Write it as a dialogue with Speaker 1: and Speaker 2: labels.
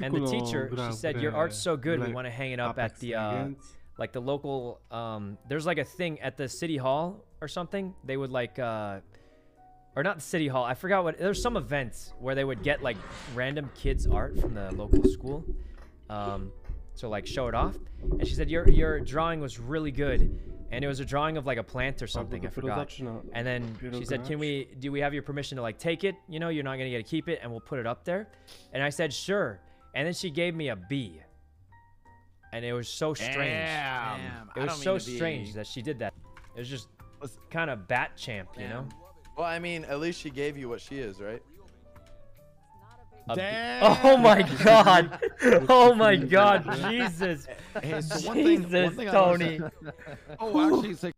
Speaker 1: and the teacher she said your art's so good we want to hang it up at the uh, like the local um there's like a thing at the city hall or something they would like uh or not the city hall i forgot what there's some events where they would get like random kids art from the local school um so like show it off. And she said your your drawing was really good and it was a drawing of like a plant or something i forgot. and then she said can we do we have your permission to like take it? You know you're not gonna get to keep it and we'll put it up there. And i said sure and then she gave me a b. And it was so strange.
Speaker 2: Damn.
Speaker 1: it was so
Speaker 2: mean be-
Speaker 1: strange that she did that. It was just kind of bat champ you know?
Speaker 3: Well, I mean, at least she gave you what she is, right?
Speaker 2: Damn.
Speaker 1: oh my god. Oh my god. Jesus.
Speaker 2: Hey, so one thing, one
Speaker 1: jesus
Speaker 2: thing
Speaker 1: tony.
Speaker 2: Oh, actually, it's like